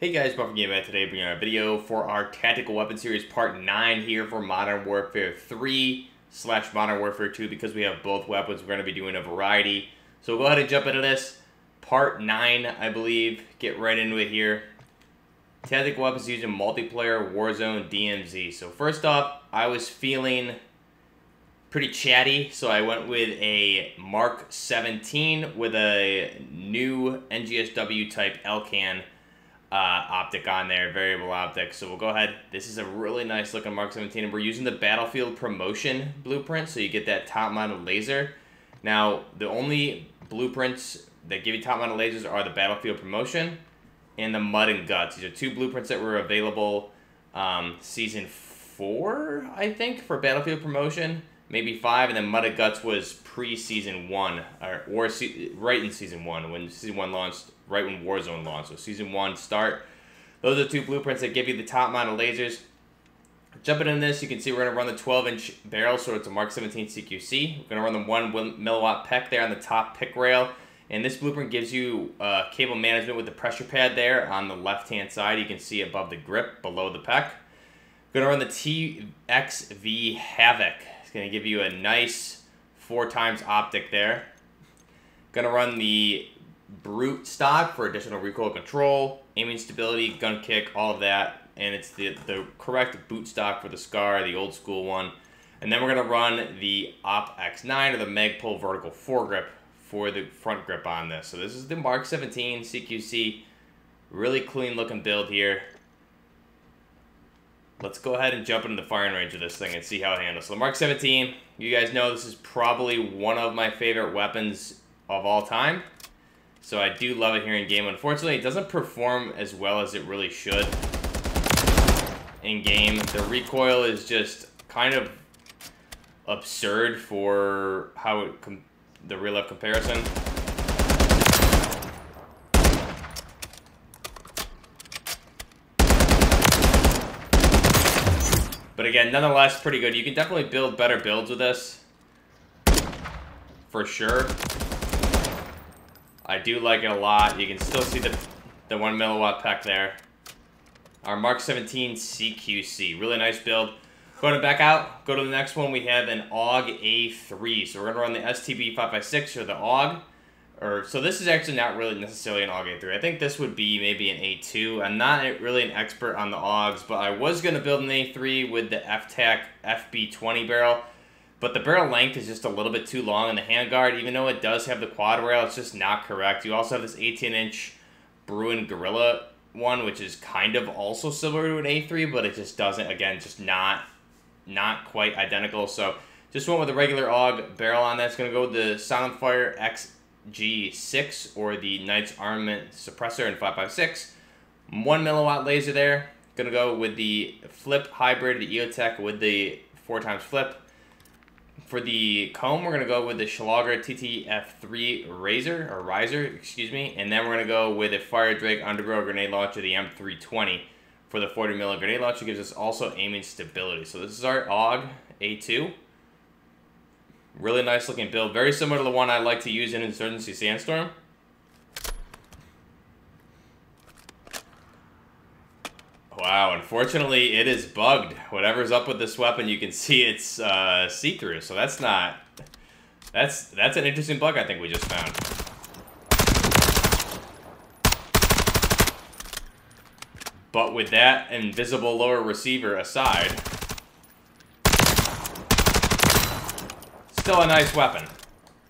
Hey guys, Buffy Game today bringing a video for our Tactical Weapon Series Part 9 here for Modern Warfare 3 slash Modern Warfare 2 because we have both weapons, we're going to be doing a variety. So we'll go ahead and jump into this. Part 9, I believe. Get right into it here. Tactical Weapons using multiplayer Warzone DMZ. So first off, I was feeling pretty chatty, so I went with a Mark 17 with a new NGSW type Elcan uh, optic on there, variable optic. So we'll go ahead. This is a really nice looking Mark 17, and we're using the Battlefield Promotion blueprint, so you get that top-mounted laser. Now, the only blueprints that give you top-mounted lasers are the Battlefield Promotion and the Mud and Guts. These are two blueprints that were available um, season four, I think, for Battlefield Promotion. Maybe five, and then Mud and Guts was pre-season one, or, or se right in season one, when season one launched right when Warzone launched. So season one start. Those are two blueprints that give you the top amount of lasers. Jumping in this, you can see we're going to run the 12-inch barrel, so it's a Mark 17 CQC. We're going to run the 1 milliwatt PEQ there on the top pick rail. And this blueprint gives you uh, cable management with the pressure pad there on the left-hand side. You can see above the grip, below the PEQ. Going to run the TXV Havoc. It's going to give you a nice four times optic there. Going to run the brute stock for additional recoil control, aiming stability, gun kick, all of that. And it's the, the correct boot stock for the SCAR, the old school one. And then we're going to run the Op X9 or the Magpul vertical foregrip for the front grip on this. So this is the Mark 17 CQC. Really clean looking build here. Let's go ahead and jump into the firing range of this thing and see how it handles. So the Mark 17, you guys know this is probably one of my favorite weapons of all time. So I do love it here in game. Unfortunately, it doesn't perform as well as it really should in game. The recoil is just kind of absurd for how it the real life comparison. But again, nonetheless, pretty good. You can definitely build better builds with this. For sure. I do like it a lot. You can still see the, the 1 milliwatt PEQ there. Our Mark 17 CQC. Really nice build. Going to back out, go to the next one. We have an AUG A3. So we're going to run the STB 556 or the AUG. Or, so this is actually not really necessarily an AUG A3. I think this would be maybe an A2. I'm not really an expert on the AUGs, but I was going to build an A3 with the FTAC FB20 barrel. But the barrel length is just a little bit too long in the handguard. Even though it does have the quad rail, it's just not correct. You also have this 18-inch Bruin Gorilla one, which is kind of also similar to an A3, but it just doesn't, again, just not not quite identical. So just went with a regular AUG barrel on that. It's going to go with the Silentfire XG6 or the Knights Armament Suppressor in 556. 1 milliwatt laser there. Going to go with the flip hybrid, the EOTech with the 4 times flip. For the comb, we're going to go with the Schlager TTF3 Razor, or Riser, excuse me. And then we're going to go with a Fire Drake Underbarrel Grenade Launcher, the M320 for the 40 mil grenade launcher. Gives us also aiming stability. So this is our AUG A2. Really nice looking build. Very similar to the one I like to use in Insurgency Sandstorm. Wow, unfortunately it is bugged. Whatever's up with this weapon, you can see it's uh, see-through, so that's not... That's, that's an interesting bug I think we just found. But with that invisible lower receiver aside, still a nice weapon.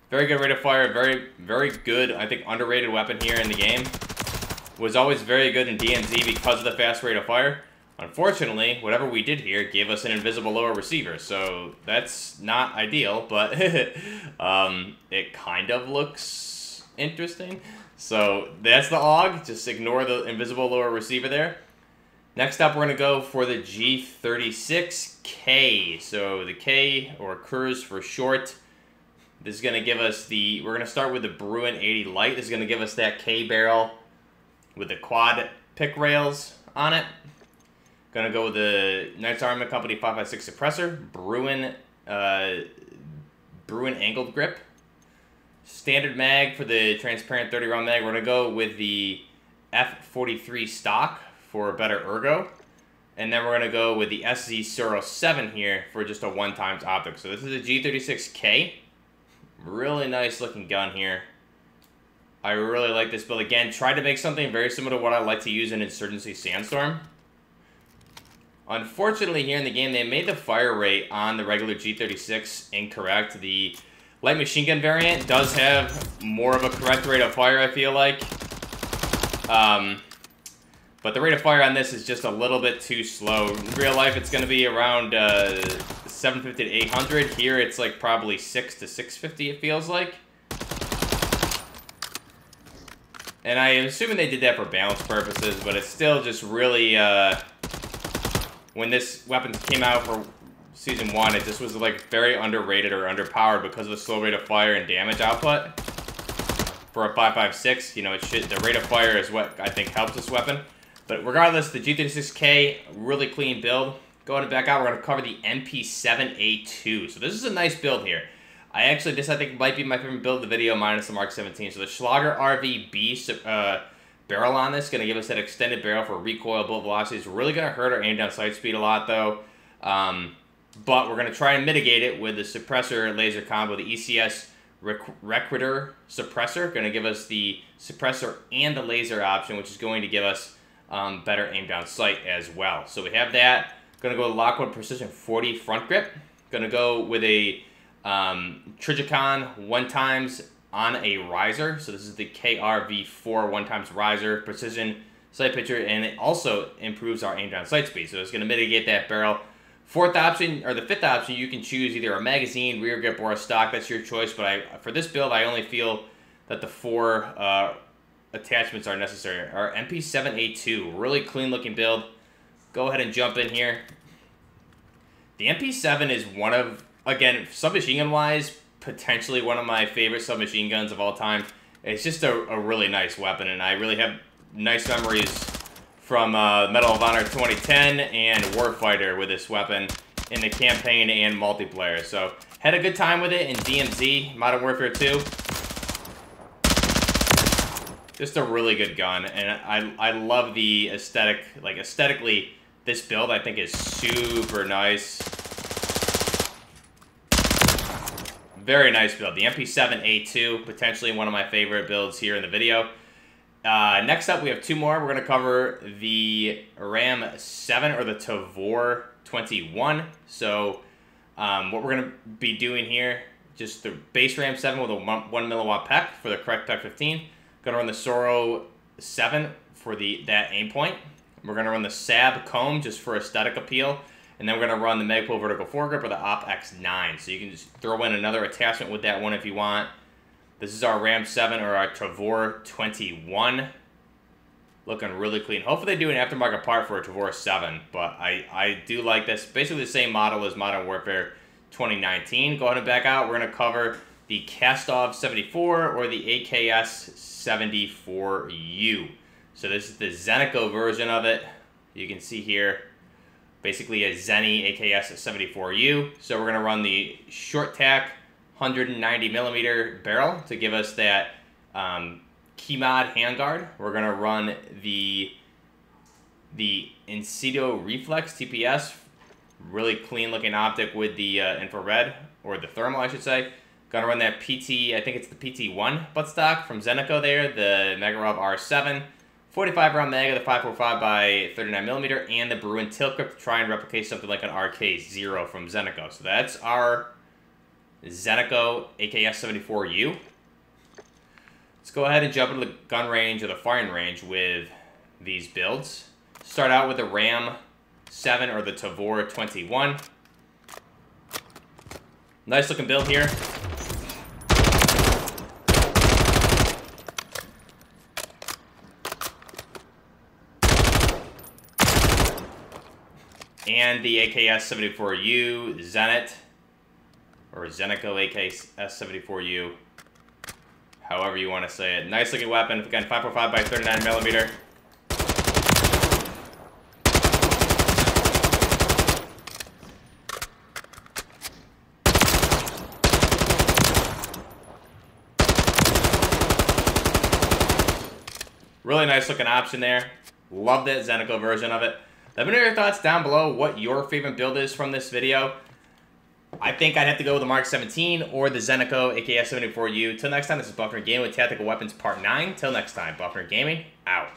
Very good rate of fire, very, very good, I think, underrated weapon here in the game was always very good in DMZ because of the fast rate of fire. Unfortunately, whatever we did here gave us an invisible lower receiver, so that's not ideal, but um, it kind of looks interesting. So that's the AUG, just ignore the invisible lower receiver there. Next up, we're going to go for the G36K. So the K, or Kurz for short, this is going to give us the, we're going to start with the Bruin 80 Light. This is going to give us that K barrel with the quad pick rails on it. Gonna go with the Knights Armament Company 556 suppressor, Bruin, uh, Bruen angled grip, standard mag for the transparent 30 round mag. We're gonna go with the F43 stock for a better ergo. And then we're going to go with the SZ07 here for just a one times optic. So this is a G36K. Really nice looking gun here. I really like this build. Again, tried to make something very similar to what I like to use in Insurgency Sandstorm. Unfortunately, here in the game, they made the fire rate on the regular G36 incorrect. The light machine gun variant does have more of a correct rate of fire, I feel like. Um, but the rate of fire on this is just a little bit too slow. In real life, it's going to be around uh, 750 to 800. Here, it's like probably 6 to 650, it feels like. And I am assuming they did that for balance purposes, but it's still just really... Uh, when this weapon came out for Season 1, it just was like very underrated or underpowered because of the slow rate of fire and damage output. For a 5.56, you know, it should, the rate of fire is what I think helps this weapon. But regardless, the G36K, really clean build. Going back out, we're going to cover the MP7A2. So this is a nice build here. I actually, this I think might be my favorite build of the video, minus the Mark 17. So the Schlager RVB uh, barrel on this, going to give us that extended barrel for recoil bullet velocity. It's really going to hurt our aim down sight speed a lot though. Um, but we're going to try and mitigate it with the suppressor laser combo, the ECS Requitor suppressor, going to give us the suppressor and the laser option, which is going to give us um, better aim down sight as well. So we have that. Going to go Lockwood Precision 40 front grip. Going to go with a um, Trijicon one times on a riser. So this is the KRV4 one times riser precision sight picture, and it also improves our aim down sight speed. So it's going to mitigate that barrel. Fourth option, or the fifth option, you can choose either a magazine, rear grip, or a stock. That's your choice. But I, for this build, I only feel that the four uh, attachments are necessary. Our MP7A2, really clean looking build. Go ahead and jump in here. The MP7 is one of, again, submachine gun wise, potentially one of my favorite submachine guns of all time. It's just a, a really nice weapon, and I really have nice memories from uh, Medal of Honor 2010 and Warfighter with this weapon in the campaign and multiplayer. So, had a good time with it in DMZ, Modern Warfare 2 just a really good gun, and I I love the aesthetic. Like aesthetically, this build I think is super nice. Very nice build. The MP7A2, potentially one of my favorite builds here in the video. Uh, next up, we have two more. We're going to cover the Ram 7 or the Tavor 21. So, um, what we're going to be doing here, just the base Ram 7 with a 1 milliwatt PEQ for the correct PEQ 15. Gonna run the Soro 7 for the that aim point. We're gonna run the Sab Comb just for aesthetic appeal. And then we're gonna run the Magpul Vertical Foregrip or the Op X9. So you can just throw in another attachment with that one if you want. This is our Ram 7 or our Tavor 21. Looking really clean. Hopefully they do an aftermarket part for a Tavor 7, but I, I do like this. Basically the same model as Modern Warfare 2019. Go ahead and back out. We're going to cover the Kastov 74 or the AKS 74U. So this is the Zeniko version of it. You can see here, basically a Zenny AKS 74U. So we're gonna run the short tack 190 millimeter barrel to give us that um, Keymod handguard. We're gonna run the the Incedo Reflex TPS, really clean looking optic with the uh, infrared or the thermal, I should say. Gonna run that PT, I think it's the PT1 buttstock from Zeniko there, the Makarov R7. 45 round mag of the 545 by 39 millimeter, and the Bruin tilt grip to try and replicate something like an RK0 from Zeniko. So that's our Zeniko AKS74U. Let's go ahead and jump into the gun range or the firing range with these builds. Start out with the Ram 7 or the Tavor 21. Nice looking build here. And the AKS-74U Zenit, or Zenico AKS-74U, however you want to say it. Nice looking weapon, again 545 by 39 millimeter. Really nice looking option there. Love that Zenico version of it. Let me know your thoughts down below what your favorite build is from this video. I think I'd have to go with the Mark 17 or the Zeniko AKS-74U. Till next time, this is BuffNerd Gaming with Tactical Weapons Part 9. Till next time, BuffNerd Gaming, out.